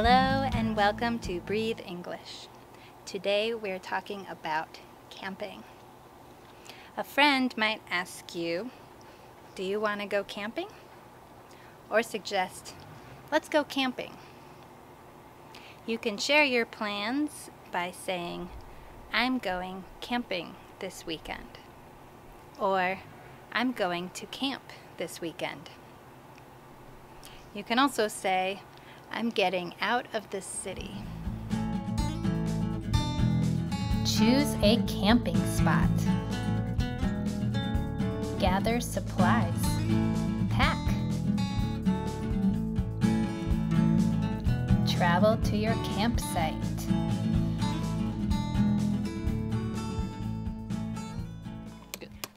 Hello and welcome to Breathe English. Today we're talking about camping. A friend might ask you, do you want to go camping? Or suggest, let's go camping. You can share your plans by saying, I'm going camping this weekend. Or, I'm going to camp this weekend. You can also say, I'm getting out of the city. Choose a camping spot. Gather supplies. Pack. Travel to your campsite.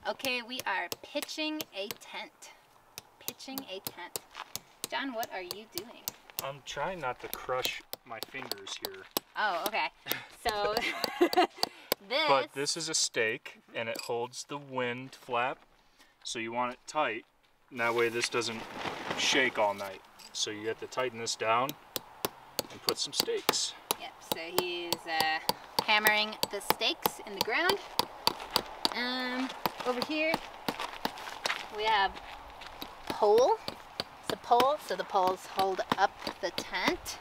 Okay, we are pitching a tent. Pitching a tent. John, what are you doing? I'm trying not to crush my fingers here. Oh, okay. So this But this is a stake and it holds the wind flap. So you want it tight. And that way this doesn't shake all night. So you have to tighten this down and put some stakes. Yep, so he's uh, hammering the stakes in the ground. Um, over here we have pole. A pole, so the poles hold up the tent.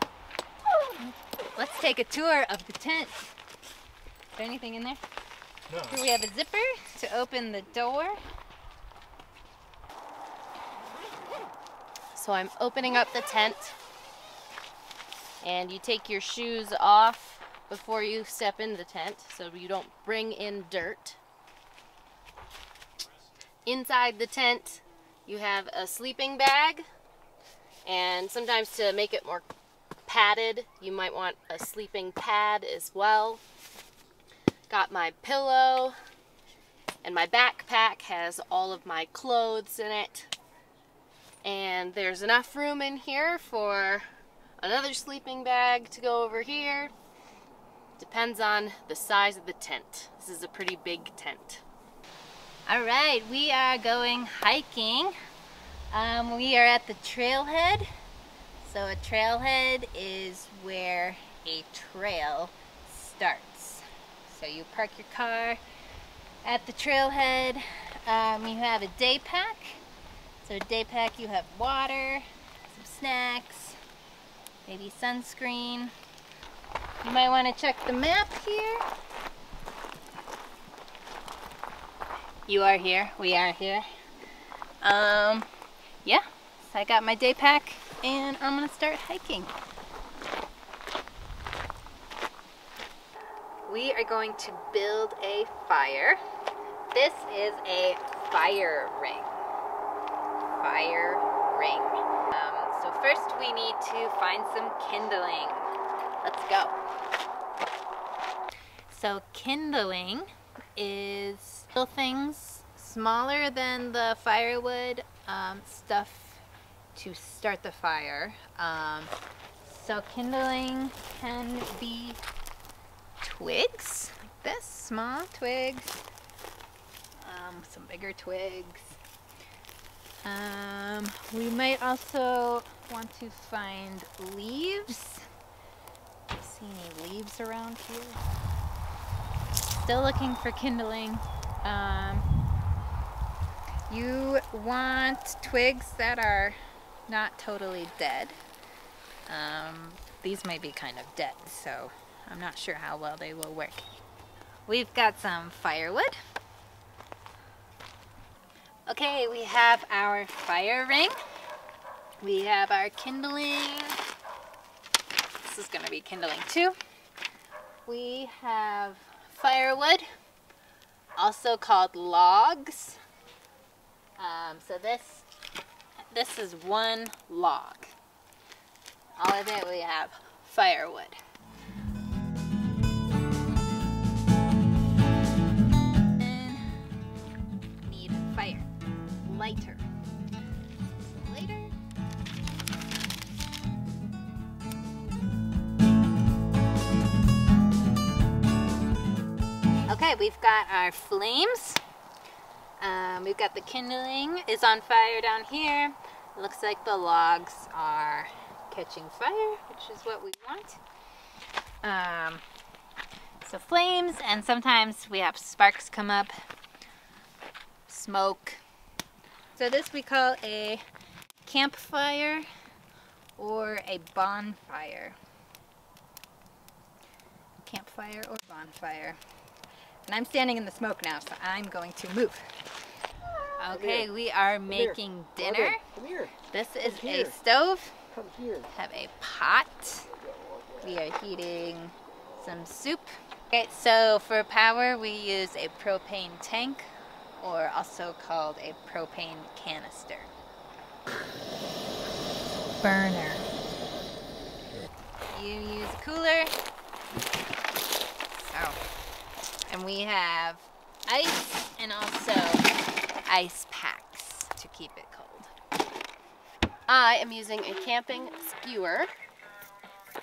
Let's take a tour of the tent. Is there anything in there? No. Here we have a zipper to open the door. So I'm opening up the tent and you take your shoes off before you step in the tent so you don't bring in dirt. Inside the tent you have a sleeping bag and sometimes to make it more padded you might want a sleeping pad as well. Got my pillow and my backpack has all of my clothes in it and there's enough room in here for another sleeping bag to go over here. Depends on the size of the tent. This is a pretty big tent. All right, we are going hiking. Um, we are at the trailhead. So a trailhead is where a trail starts. So you park your car at the trailhead. Um, you have a day pack. So day pack, you have water, some snacks, maybe sunscreen. You might want to check the map here. You are here. We are here. Um, yeah. So I got my day pack and I'm gonna start hiking. We are going to build a fire. This is a fire ring. Fire ring. Um, so first we need to find some kindling. Let's go. So kindling is little things smaller than the firewood um, stuff to start the fire. Um, so kindling can be twigs like this, small twigs, um, some bigger twigs. Um, we might also want to find leaves. See any leaves around here? Still looking for kindling. Um, you want twigs that are not totally dead. Um, these may be kind of dead, so I'm not sure how well they will work. We've got some firewood. Okay, we have our fire ring. We have our kindling. This is going to be kindling too. We have firewood, also called logs. Um, so this this is one log. All of it we have firewood. Need fire. Lighter. Okay, we've got our flames. Um, we've got the kindling is on fire down here. Looks like the logs are catching fire, which is what we want. Um, so flames, and sometimes we have sparks come up, smoke. So this we call a campfire or a bonfire. Campfire or bonfire. And I'm standing in the smoke now, so I'm going to move. Okay, we are making dinner. Come here. This is a here. stove. Come here. Have a pot. We are heating some soup. Okay, so for power we use a propane tank or also called a propane canister. Burner. You use a cooler. And we have ice and also ice packs to keep it cold. I am using a camping skewer,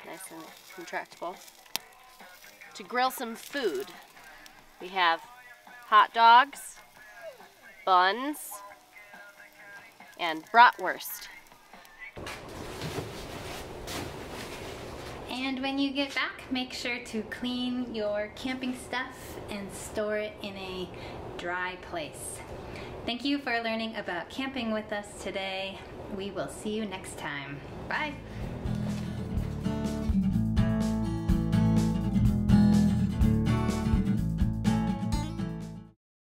nice and contractable, to grill some food. We have hot dogs, buns, and bratwurst. And when you get back, make sure to clean your camping stuff and store it in a dry place. Thank you for learning about camping with us today. We will see you next time. Bye.